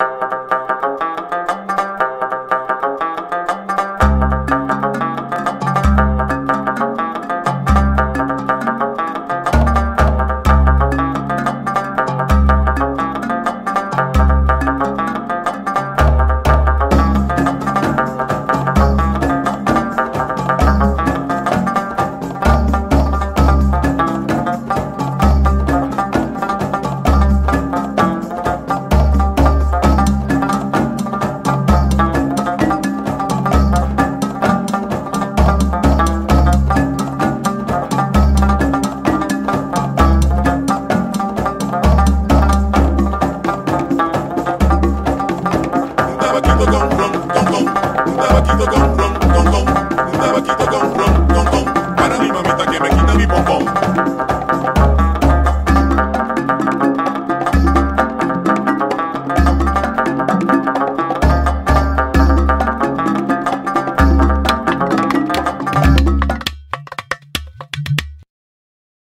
Un Un tabaquito con ron, con